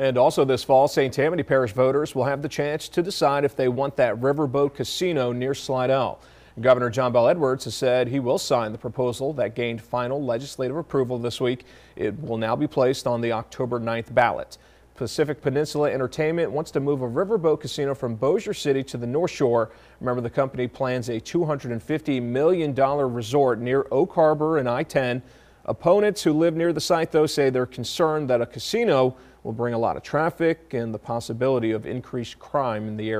And also this fall, St. Tammany Parish voters will have the chance to decide if they want that riverboat casino near Slidell. Governor John Bel Edwards has said he will sign the proposal that gained final legislative approval this week. It will now be placed on the October 9th ballot. Pacific Peninsula Entertainment wants to move a riverboat casino from Bossier City to the North Shore. Remember, the company plans a $250 million resort near Oak Harbor and I-10. Opponents who live near the site, though, say they're concerned that a casino will bring a lot of traffic and the possibility of increased crime in the area.